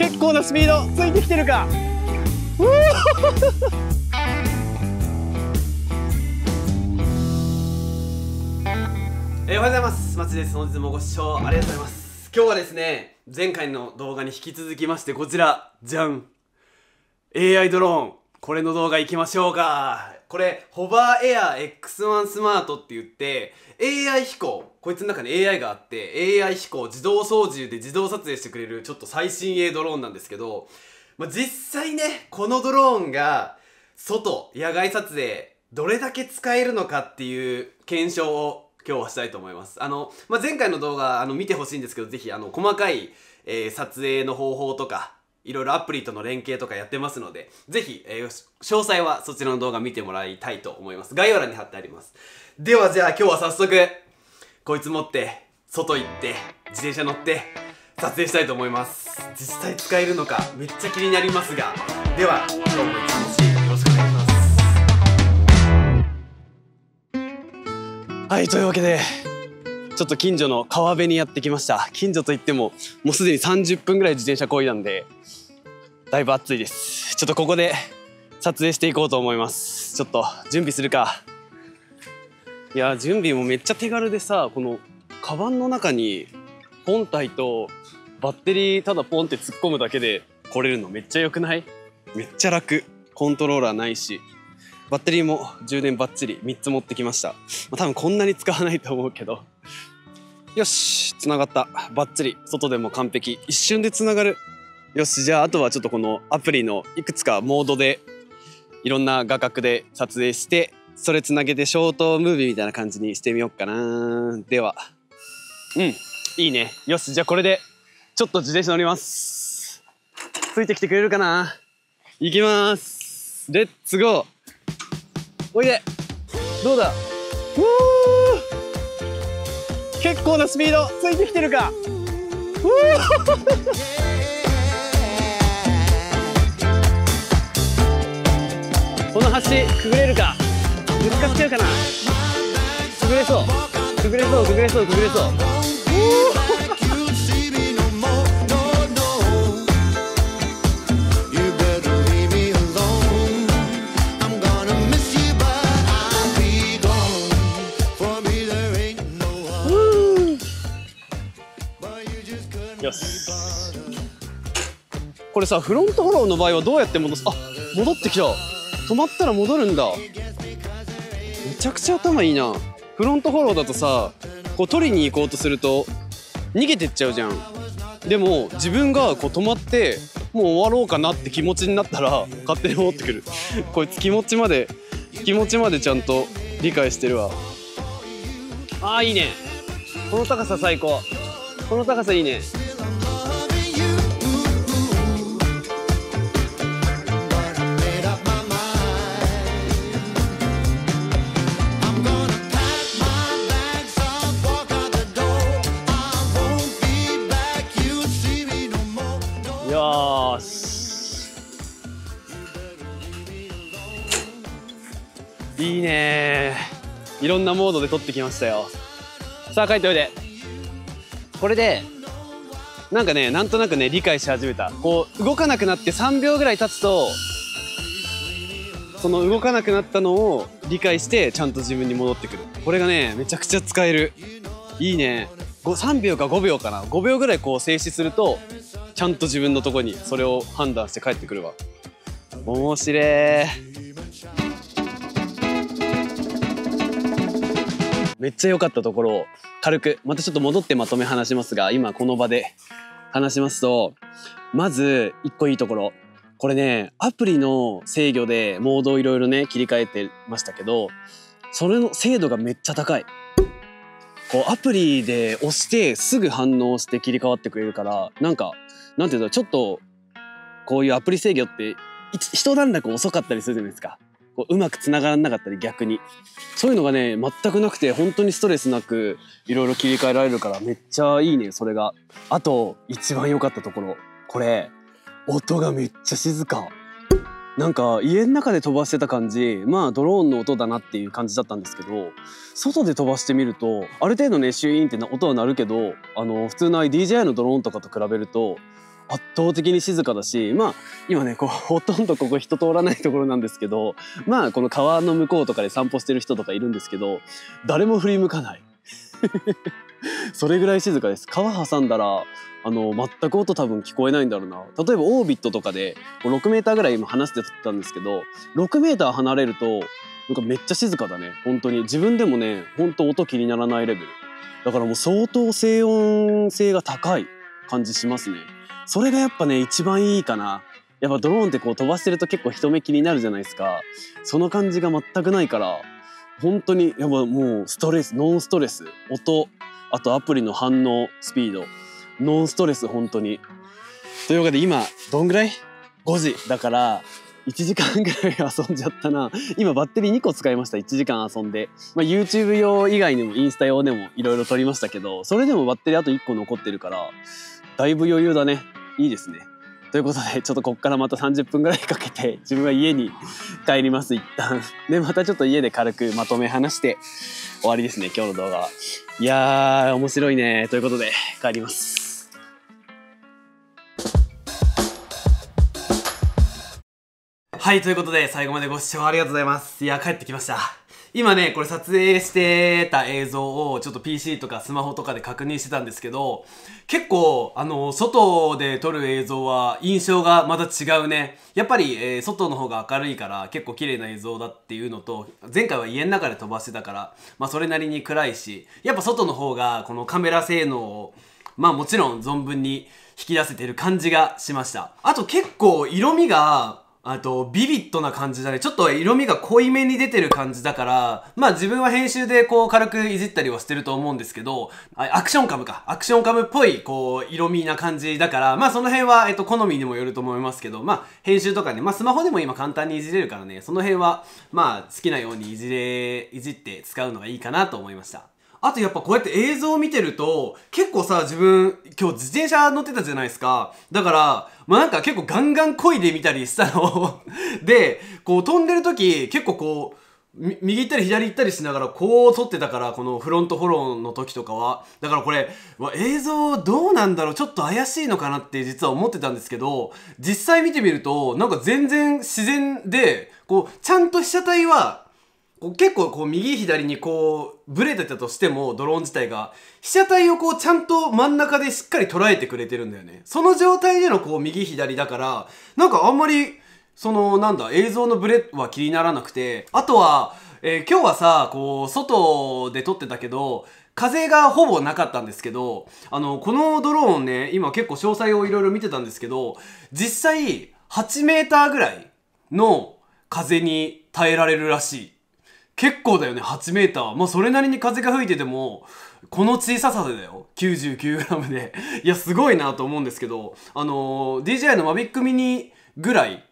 結構なスピードついてきてるか。えー、おはようございます。松です。本日もご視聴ありがとうございます。今日はですね前回の動画に引き続きましてこちら。じゃん。AI ドローン。これの動画行きましょうかこれホバーエアー X1 スマートって言って AI 飛行こいつの中に AI があって AI 飛行自動操縦で自動撮影してくれるちょっと最新鋭ドローンなんですけど、まあ、実際ねこのドローンが外野外撮影どれだけ使えるのかっていう検証を今日はしたいと思います。あの、まあ、前回の動画、あの、見てほしいんですけど、ぜひ、あの、細かい、えー、撮影の方法とか、いろいろアプリとの連携とかやってますので、ぜひ、えー、詳細はそちらの動画見てもらいたいと思います。概要欄に貼ってあります。では、じゃあ今日は早速、こいつ持って、外行って、自転車乗って、撮影したいと思います。実際使えるのか、めっちゃ気になりますが、では、今日も一日よろしくお願いします。はい、というわけで、ちょっと近所の川辺にやってきました。近所といっても、もうすでに30分ぐらい自転車こいだんで、だいぶ暑いです。ちょっとここで撮影していこうと思います。ちょっと準備するか。いや、準備もめっちゃ手軽でさ、この、カバンの中に本体とバッテリーただポンって突っ込むだけで来れるのめっちゃ良くない？めっちゃ楽。コントローラーないし。バッテリーも充電バッチリ3つ持ってきました。まあ、多分こんなに使わないと思うけど。よし、繋がった。バッチリ。外でも完璧。一瞬で繋がる。よし、じゃああとはちょっとこのアプリのいくつかモードでいろんな画角で撮影して、それつなげてショートムービーみたいな感じにしてみようかな。では。うん、いいね。よし、じゃあこれでちょっと自転車乗ります。ついてきてくれるかな？行きます。レッツゴーおいでどうだ？結構なスピードついてきてるか。この橋くぐれるか。ぶつかっちゃうかな。くぐれそう。くぐれそう。くぐれそう。くぐれそう。よしこれさフロントフォローの場合はどうやって戻す？あ戻ってきた。止まったら戻るんだ。めちゃくちゃ頭いいな。フロントフォローだとさこう取りに行こうとすると逃げてっちゃうじゃん。でも自分がこう止まってもう終わろうかなって気持ちになったら勝手に戻ってくる。こいつ気持ちまで気持ちまでちゃんと理解してるわ。あーいいね。この高さ最高。この高さいいね。いいね。いろんなモードで撮ってきましたよ。さあ帰っておいで。これでなんかねなんとなくね理解し始めた。こう動かなくなって3秒ぐらい経つとその動かなくなったのを理解してちゃんと自分に戻ってくる。これがねめちゃくちゃ使える。いいね。3秒か5秒かな。5秒ぐらいこう静止するとちゃんと自分のとこにそれを判断して帰ってくるわ。面白いめっちゃ良かったところを軽くまたちょっと戻ってまとめ話しますが今この場で話しますとまず一個いいところ。これねアプリの制御でモードをいろいろね切り替えてましたけどそれの精度がめっちゃ高い。こうアプリで押してすぐ反応して切り替わってくれるからなんかなんていうのちょっとこういうアプリ制御って一段落遅かったりするじゃないですか。こううまくつながらなかったり逆に。そういうのがね全くなくて本当にストレスなくいろいろ切り替えられるからめっちゃいいねそれが。あと一番良かったところ。これ音がめっちゃ静か。なんか家の中で飛ばしてた感じまあドローンの音だなっていう感じだったんですけど外で飛ばしてみるとある程度ねシュイーンって音は鳴るけどあの普通の DJI のドローンとかと比べると圧倒的に静かだしまあ今ねこう ほとんどここ人通らないところなんですけどまあこの川の向こうとかで散歩してる人とかいるんですけど誰も振り向かない。それぐらい静かです。川挟んだらあの全く音多分聞こえないんだろうな。例えばオービットとかで6メーターぐらい今離してたんですけど6メーー離れるとなんかめっちゃ静かだね。本当に。自分でもね本当音気にならないレベル。だからもう相当静音性が高い感じしますね。それがやっぱね一番いいかな。やっぱドローンってこう飛ばしてると結構人目気になるじゃないですか。その感じが全くないから。本当にやっぱもうストレスノンストレス。音あとアプリの反応スピード。ノンストレス本当に。というわけで今どんぐらい ?5 時。だから1時間ぐらい遊んじゃったな。今バッテリー2個使いました。1時間遊んで、まあ、YouTube 用以外にもインスタ用でもいろいろ撮りましたけどそれでもバッテリーあと1個残ってるからだいぶ余裕だね。いいですね。ということでちょっとこっからまた30分ぐらいかけて自分は家に帰ります一旦。でまたちょっと家で軽くまとめ話して終わりですね今日の動画は。いやー面白いね。ということで帰ります。はいということで最後までご視聴ありがとうございます。いや帰ってきました。今ね、これ撮影してた映像をちょっと PC とかスマホとかで確認してたんですけど、結構、あの、外で撮る映像は印象がまた違うね。やっぱり、えー、外の方が明るいから結構綺麗な映像だっていうのと、前回は家の中で飛ばしてたから、まあそれなりに暗いし、やっぱ外の方がこのカメラ性能を、まあもちろん存分に引き出せてる感じがしました。あと結構色味があと、ビビッドな感じだね。ちょっと色味が濃いめに出てる感じだから、まあ自分は編集でこう軽くいじったりはしてると思うんですけど、アクションカムか。アクションカムっぽい、こう、色味な感じだから、まあその辺は、えっと、好みにもよると思いますけど、まあ編集とかね、まあスマホでも今簡単にいじれるからね、その辺は、まあ好きなようにいじれ、いじって使うのがいいかなと思いました。あとやっぱこうやって映像を見てると、結構さ、自分、今日自転車乗ってたじゃないですか。だから、まあなんか結構ガンガン漕いでみたりしたの で、こう飛んでる時、結構こう、右行ったり左行ったりしながらこう撮ってたからこのフロントフォローの時とかはだからこれ映像どうなんだろうちょっと怪しいのかなって実は思ってたんですけど実際見てみるとなんか全然自然でこうちゃんと被写体は結構こう右左にこうブレてたとしてもドローン自体が被写体をこうちゃんと真ん中でしっかり捉えてくれてるんだよね。その状態でのこう右左だからなんかあんまりそのなんだ映像のブレは気にならなくてあとは、え、今日はさこう外で撮ってたけど風がほぼなかったんですけどあのこのドローンね今結構詳細をいろいろ見てたんですけど実際8メーターぐらいの風に耐えられるらしい。結構だよね、8メーター。まあ、それなりに風が吹いてても、この小ささでだよ。99g で。いや、すごいなと思うんですけど、あのー、DJI の Mavic mini ぐらい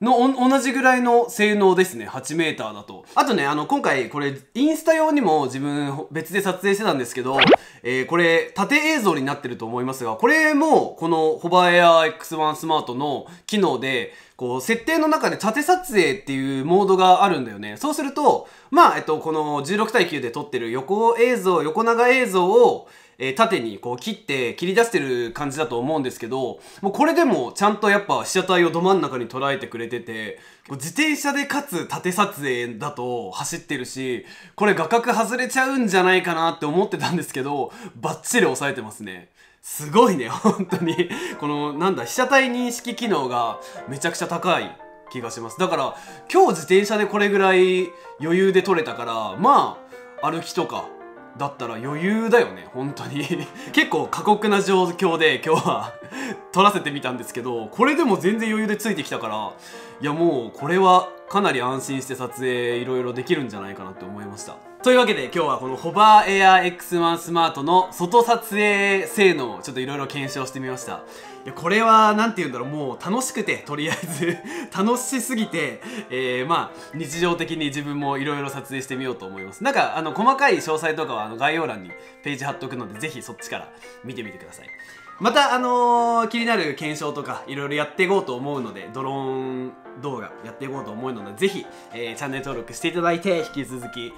の同じぐらいの性能ですね。8メーターだと。あとね、あの、今回これ、インスタ用にも自分別で撮影してたんですけど、えー、これ、縦映像になってると思いますが、これも、このホバーエア X1 スマートの機能で、こう、設定の中で縦撮影っていうモードがあるんだよね。そうすると、まあ、えっと、この16対9で撮ってる横映像、横長映像を、えー、縦にこう切って切り出してる感じだと思うんですけど、もうこれでもちゃんとやっぱ被写体をど真ん中に捉えてくれてて、自転車でかつ縦撮影だと走ってるし、これ画角外れちゃうんじゃないかなって思ってたんですけど、バッチリ抑えてますね。すごいね、本当に。この、なんだ、被写体認識機能がめちゃくちゃ高い気がします。だから、今日自転車でこれぐらい余裕で撮れたから、まあ、歩きとか、だったら余裕だよね本当に。結構過酷な状況で今日は。撮らせてみたんですけどこれでも全然余裕でついてきたからいやもうこれはかなり安心して撮影いろいろできるんじゃないかなって思いました。というわけで今日はこのホバーエアー X1 スマートの外撮影性能をちょっといろいろ検証してみました。いやこれは何て言うんだろうもう楽しくてとりあえず 楽しすぎて、えー、まあ日常的に自分もいろいろ撮影してみようと思います。なんかあの細かい詳細とかはあの概要欄にページ貼っとくのでぜひそっちから見てみてください。またあのー、気になる検証とかいろいろやっていこうと思うのでドローン動画やっていこうと思うのでぜひ、えー、チャンネル登録していただいて引き続き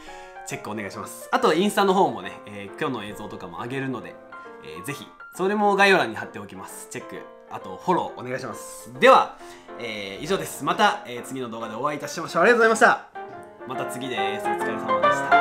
チェックお願いします。あとインスタの方もね、えー、今日の映像とかも上げるので、えー、ぜひそれも概要欄に貼っておきます。チェックあとフォローお願いします。では、えー以上です。また、え次の動画でお会いいたしましょう。ありがとうございました。また次です。お疲れ様でした。